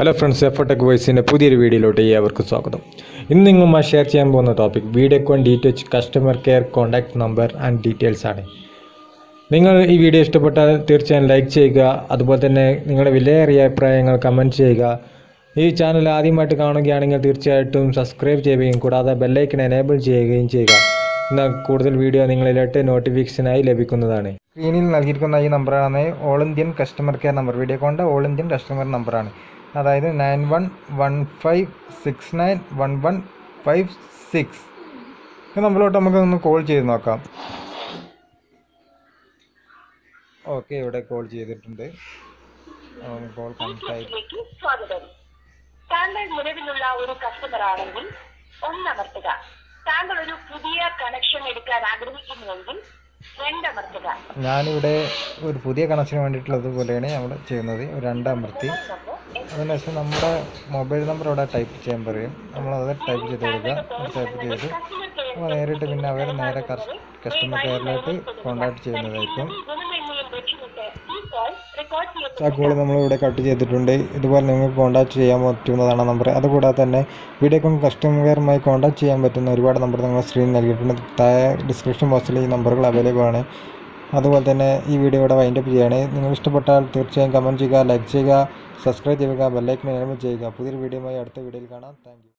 Hello friends എഫോടെക് വോയിസിന്റെ പുതിയൊരു വീഡിയോയിലോട്ട് ഏവർക്കും സ്വാഗതം. ഇന്ന് നിങ്ങളുമായി ഷെയർ ചെയ്യാൻ പോകുന്ന topic Videocon d2h customer care contact number and details ആണ്. നിങ്ങൾ ഈ വീഡിയോ ഇഷ്ടപ്പെട്ടാൽ തീർച്ചയായും ലൈക്ക് ചെയ്യുക. അതുപോലെ തന്നെ നിങ്ങളുടെ വിലയേറിയ അഭിപ്രായങ്ങൾ കമന്റ് ചെയ്യുക. ഈ ചാനൽ ആദ്യമായിട്ട് കാണുകയാണെങ്കിൽ തീർച്ചയായിട്ടും സബ്സ്ക്രൈബ് ചെയ്യുകയും കൂടാതെ ബെല്ലൈക്കൺ എനേബിൾ ചെയ്യുകയും ചെയ്യുക. എന്നാൽ കൂടുതൽ വീഡിയോ നിങ്ങളിലോട്ട് നോട്ടിഫിക്കേഷനായി ലഭിക്കുന്നതാണ്. സ്ക്രീനിൽ നൽകിയിരിക്കുന്ന ഈ നമ്പറാണ് all Indian customer care number Videocon all Indian customer നമ്പറാണ് അതായത് nine one one five six nine one one five six. ഈ നമ്പറിലോട്ട് നമുക്ക് ഒന്ന് കോൾ ചെയ്ത് നോക്കാം. ഓക്കെ ഇവിടെ കോൾ ചെയ്തിട്ടുണ്ട്. കോൾ കണക്ട് ആയി. ിലേക്ക് താങ്കൾ നിലവിലുള്ള ഒരു കസ്റ്റമർ ആണെങ്കിൽ ഒന്നമർത്തുക. താങ്കൾ ഒരു പുതിയ കണക്ഷൻ എടുക്കാൻ ആഗ്രഹിക്കുന്നുവെങ്കിൽ രണ്ടമർത്തുക. ഞാനിവിടെ ഒരു പുതിയ കണക്ഷന് വേണ്ടിയിട്ടുള്ളത് പോലെയാണ് നമ്മൾ ചെയ്യുന്നത്. രണ്ടമർത്തി. അതിനുശേഷം നമ്മുടെ മൊബൈൽ നമ്പർ അവിടെ ടൈപ്പ് ചെയ്യാൻ പറയും. നമ്മളത് ടൈപ്പ് ചെയ്ത് കൊടുക്കുക. ടൈപ്പ് ചെയ്ത് നമ്മൾ നേരിട്ട് പിന്നെ അവർ നേരെ കസ്റ്റമർ കെയറിലോട്ട് കോൺടാക്ട് ചെയ്യുന്നതായിരിക്കും. ആ കോൾ നമ്മളിവിടെ കട്ട് ചെയ്തിട്ടുണ്ട്. ഇതുപോലെ നിങ്ങൾക്ക് കോൺടാക്ട് ചെയ്യാൻ പറ്റുന്നതാണ് നമ്പർ. അതുകൂടാതെ തന്നെ വീഡിയോകോൺ കസ്റ്റമർ കെയറുമായി കോൺടാക്ട് ചെയ്യാൻ പറ്റുന്ന ഒരുപാട് നമ്പർ നിങ്ങൾ സ്ക്രീനിൽ നൽകിയിട്ടുണ്ട്. താഴെ ഡിസ്ക്രിപ്ഷൻ ബോക്സിൽ ഈ നമ്പറുകൾ അവൈലബിൾ ആണ്. അതുപോലെ തന്നെ ഈ വീഡിയോ ഇവിടെ വൈൻഡപ്പ് ചെയ്യുകയാണ്. നിങ്ങൾ ഇഷ്ടപ്പെട്ടാൽ തീർച്ചയായും കമന്റ് ചെയ്യുക ലൈക്ക് ചെയ്യുക സബ്സ്ക്രൈബ് ചെയ്യുക ബെല്ലൈക്കൻ എനേബിൾ ചെയ്യുക. പുതിയൊരു വീഡിയോയുമായി അടുത്ത വീഡിയോയിൽ കാണാം. താങ്ക്